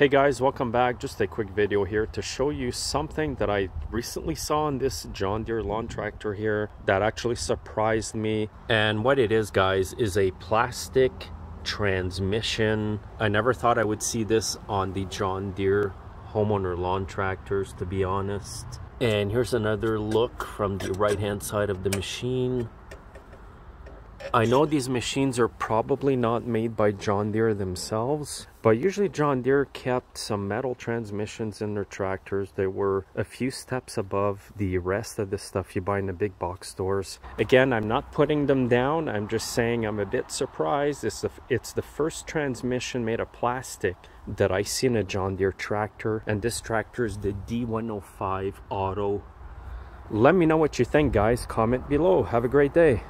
Hey guys, welcome back. Just a quick video here to show you something that I recently saw on this John Deere lawn tractor here that actually surprised me. And what it is guys is a plastic transmission. I never thought I would see this on the John Deere homeowner lawn tractors to be honest. And here's another look from the right hand side of the machine. I know these machines are probably not made by John Deere themselves, but usually John Deere kept some metal transmissions in their tractors that were a few steps above the rest of the stuff you buy in the big box stores. Again, I'm not putting them down. I'm just saying I'm a bit surprised. It's the, it's the first transmission made of plastic that I see in a John Deere tractor. And this tractor is the D105 Auto. Let me know what you think, guys. Comment below. Have a great day.